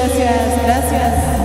gracias, gracias.